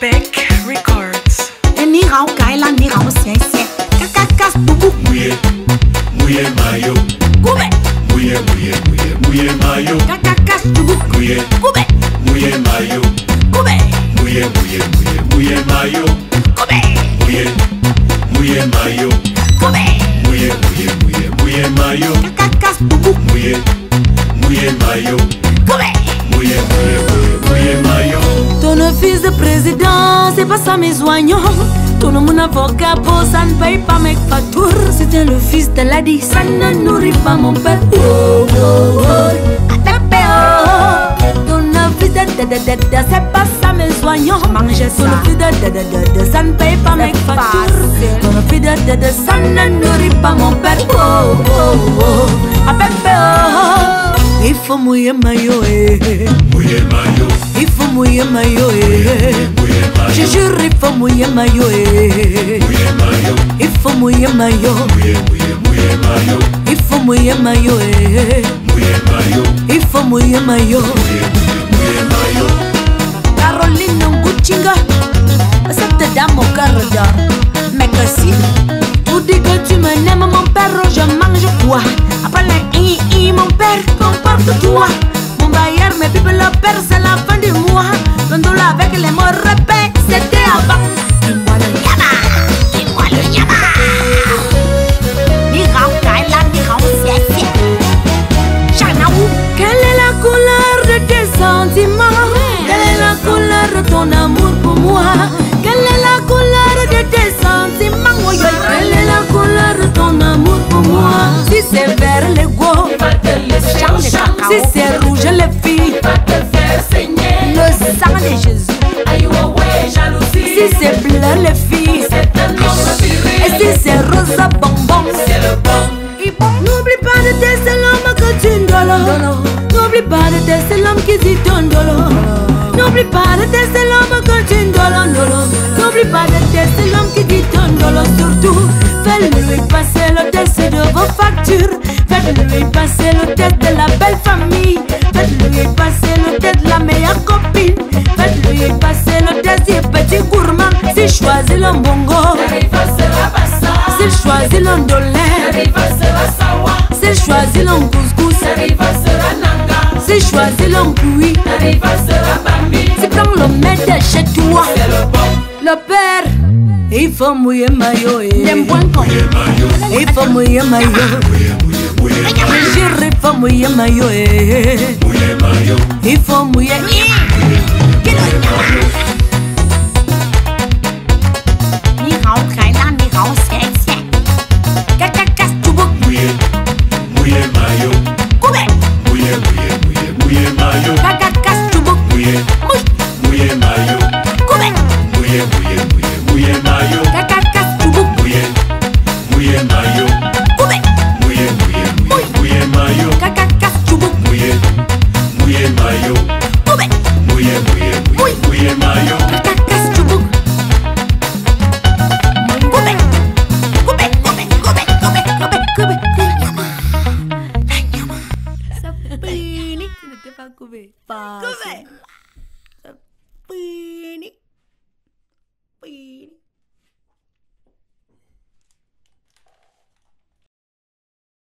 Beck Records. Ni hao kai la ni hao se se. Kakakas bubu. Muye, muye mayo, Kube. muye muye muye muye mayo, Kakakas bubu. muye Kube. muye mayo, Kube. muye muye muye muye mayo, Kube. muye muye mayo, Kube. muye muye muye muye mayo, Kakakas bubu. muye muye mayo, Kube. Ton fils de président, c'est pas ça mes oignons. Ton mon avocat, pour ça ne paye pas mes factures. C'était le fils de Ladi, ça ne nourrit pas mon père. Oh, oh, oh. Oh. Ton fils de de de de de, c'est pas ça mes oignons. Mange ça. Ton fils de de de de de, ça ne paye pas mes factures. Ton fils de de de, ça ne nourrit pas mon père. Oh, oh, oh. ifo eh. muyema yo ifo muyema yo eh. jejure ifo eh. muyema yo ifo muyema yo. Ifo muyema yo ifo muyema yo. Caroline ngucinga septedamo garda mecasine tu dis que tu me n'aimes mon père je mange quoi comporte-toi. Mon bailleur me pipe le père, c'est la fin du mois. Gondola avec les mots répète, c'était avant. Dis-moi le yama. Dis-moi le yama. Ni hao kai la ni hao se se. Chana wu. Quelle est la couleur de tes sentiments? Quelle est la couleur de ton amour pour moi? Si c'est rouge les filles. Le sang de Jésus. Si c'est bleu les filles. Et si c'est rose bonbon. N'oublie pas de tes c'est l'homme que tu ndolo N'oublie pas de tes c'est l'homme qui dit ton dolo N'oublie pas de tes c'est l'homme que tu ndolo ndolo N'oublie pas de tes c'est l'homme qui dit ton dolo Surtout, fais-lui passer le test de vos factures. Faites-lui passer le test S'il choisit le bongo S'il choisit l'ondolé s'il choisit l'on couscous, s'il choisit l'on cuit, s'il prend le maître chez toi, le père, il faut mouiller maillot, eh. Dem buen con. Muye mayo, il faut mouiller maillot, muye muye muye jure, il faut mouiller maillot, eh. muye come passa. Com'è?